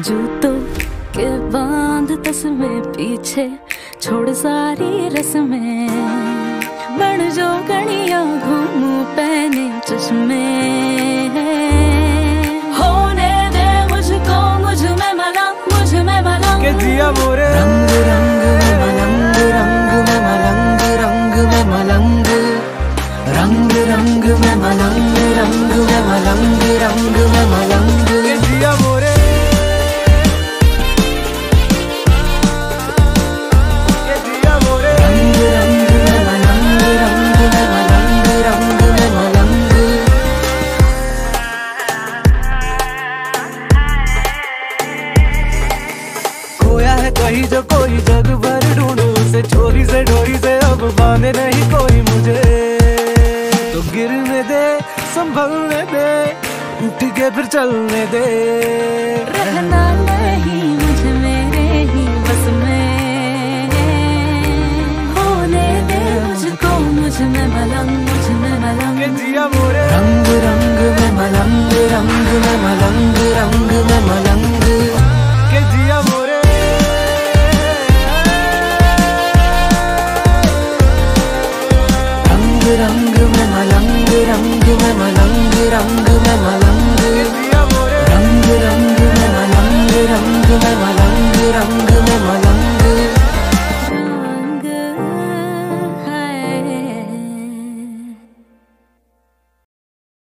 जूतों के बाँध तस्में पीछे छोड़ सारी रस्में। बन जो गणिया घूमू पहने चश्मे। होने दे मुझको मुझमें मला मुझमें मला के जिया मोरे। रंग रंग में मलंग रंग में मलंग रंग में मलंग। रंग रंग में मलंग रंग में मलंग रंग में मलंग। है कहीं जो कोई जग भर ढूंढू उसे छोरी से ढोरी से अब बांधे नहीं कोई मुझे। तो गिरने दे संभलने दे उठ के फिर चलने दे। रहना नहीं मुझ मेरे ही बस में। होने दे मुझको मुझमें मलंग मुझमें मलंग जिया मोरे। रंग रंग